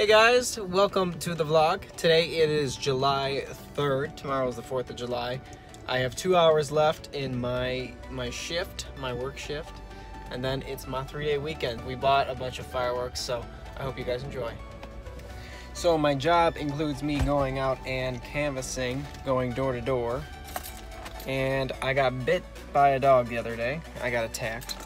Hey guys, welcome to the vlog. Today it is July 3rd. Tomorrow is the 4th of July. I have two hours left in my my shift, my work shift, and then it's my three-day weekend. We bought a bunch of fireworks, so I hope you guys enjoy. So my job includes me going out and canvassing, going door to door, and I got bit by a dog the other day. I got attacked.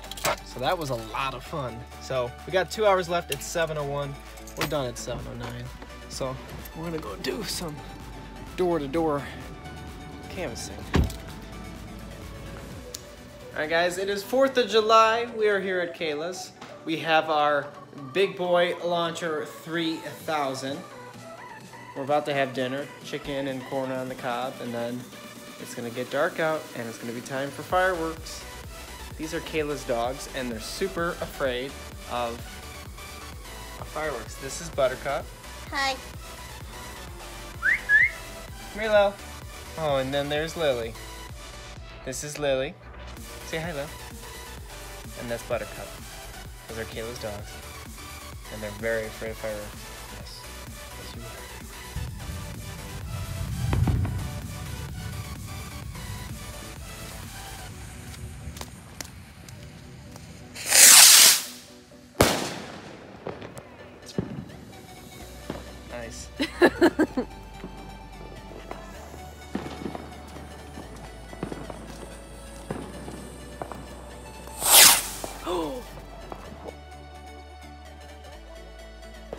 So that was a lot of fun. So we got two hours left. It's 7.01. We're done at 7.09. So we're gonna go do some door-to-door canvassing. Alright guys, it is 4th of July. We are here at Kayla's. We have our Big Boy Launcher 3000. We're about to have dinner, chicken and corn on the cob, and then it's gonna get dark out and it's gonna be time for fireworks. These are Kayla's dogs and they're super afraid of fireworks. This is Buttercup. Hi. Milo. Oh, and then there's Lily. This is Lily. Say hi, Lil. And that's Buttercup. Those are Kayla's dogs. And they're very afraid of fireworks. Yes. Yes, you are.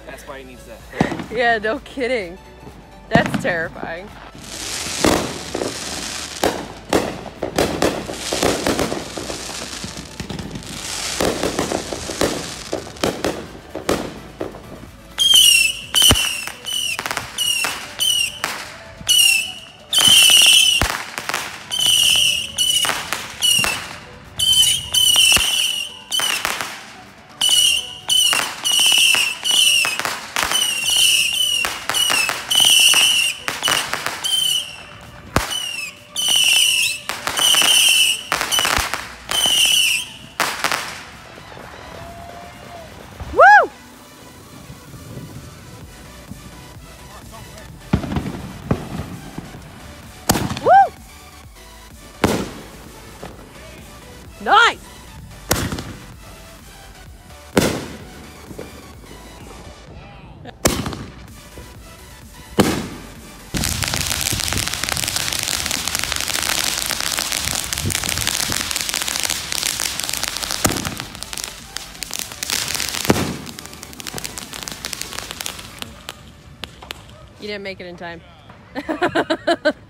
That's why he needs that. Yeah, no kidding. That's terrifying. Didn't make it in time.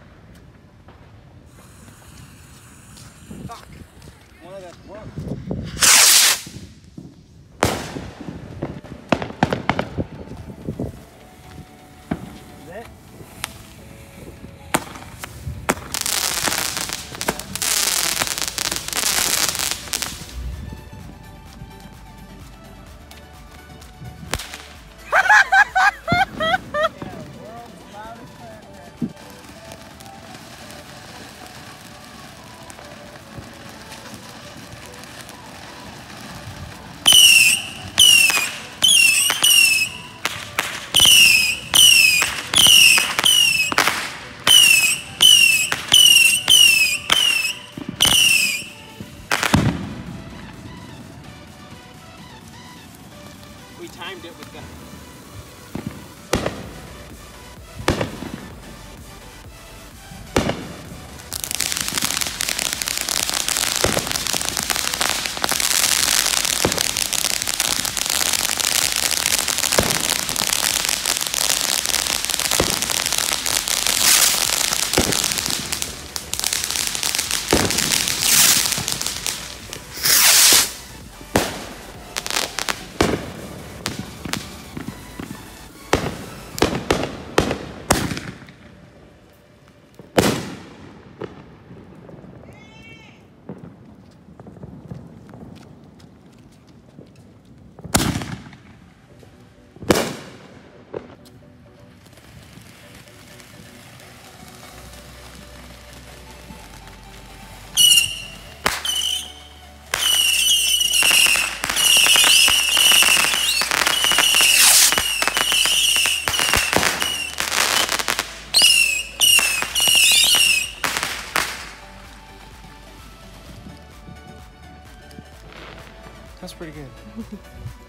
That's pretty good.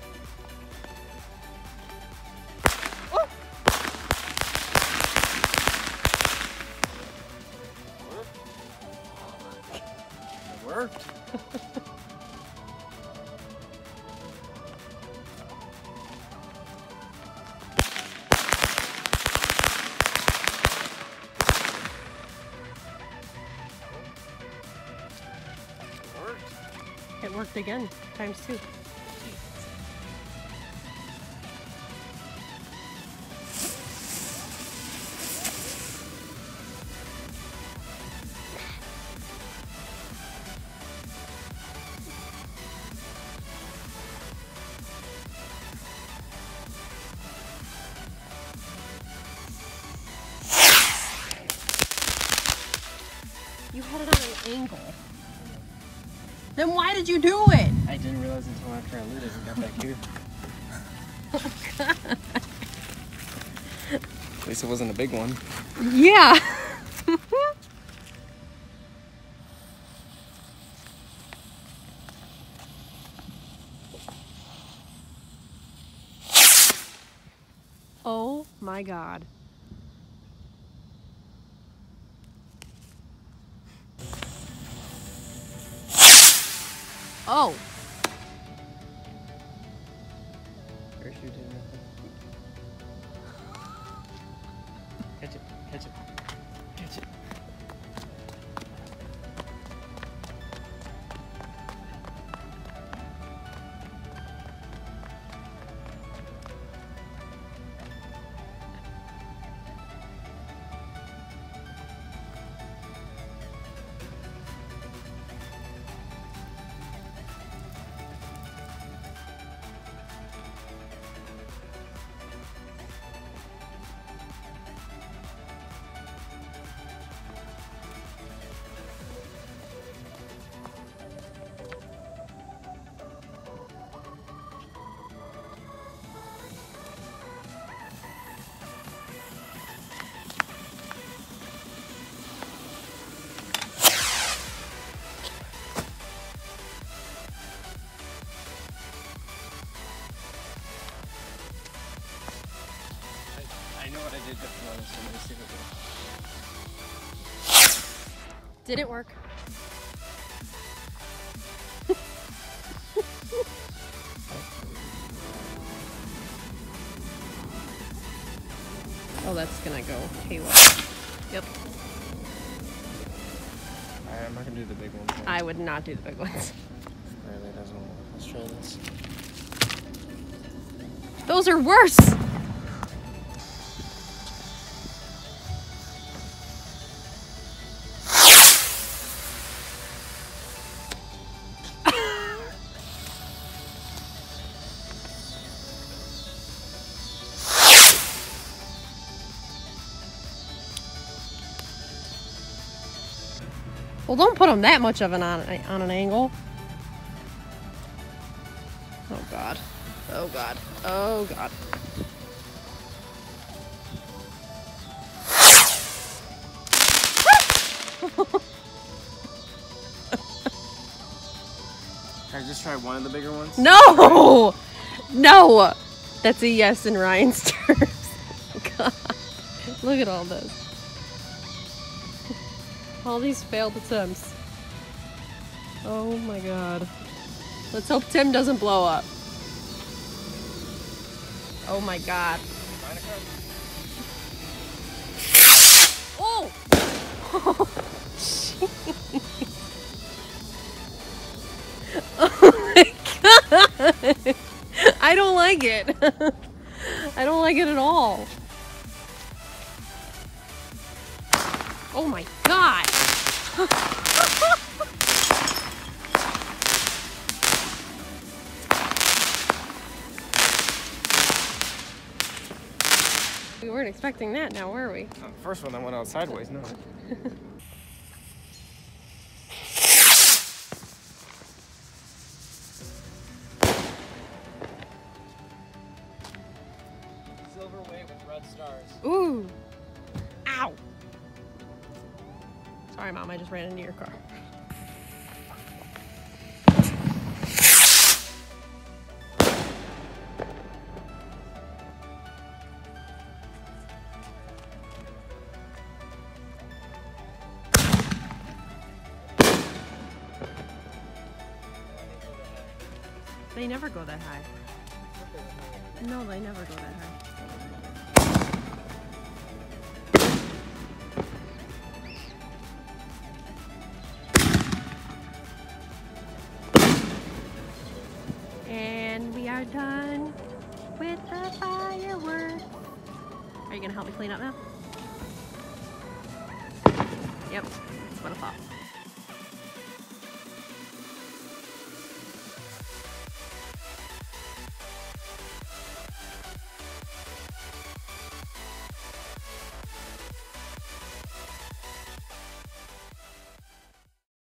worked. Again, times two. Did you do it? I didn't realize until after I lit it and got back here. Oh, At least it wasn't a big one. Yeah. oh my god. Oh, if it works. did it work? oh, that's gonna go haywire. Yep. Alright, I'm not gonna do the big ones. then. I would not do the big ones. Really doesn't work. Let's try this. Those are worse. Well, don't put them that much of an on, on an angle. Oh god. Oh god. Oh god. Can I just try one of the bigger ones? No! No! That's a yes in Ryan's terms. God. Look at all this. All these failed attempts. Oh my god. Let's hope Tim doesn't blow up. Oh my god. Oh! oh my god! I don't like it. I don't like it at all. Oh my we weren't expecting that now, were we? Oh, the first one that went out sideways, no. Silver weight with red stars. Ooh! Ow! Sorry, Mom, I just ran into your car. They never go that high. No, they never go that high. And we are done with the fireworks. Are you gonna help me clean up now? Yep, that's what I thought.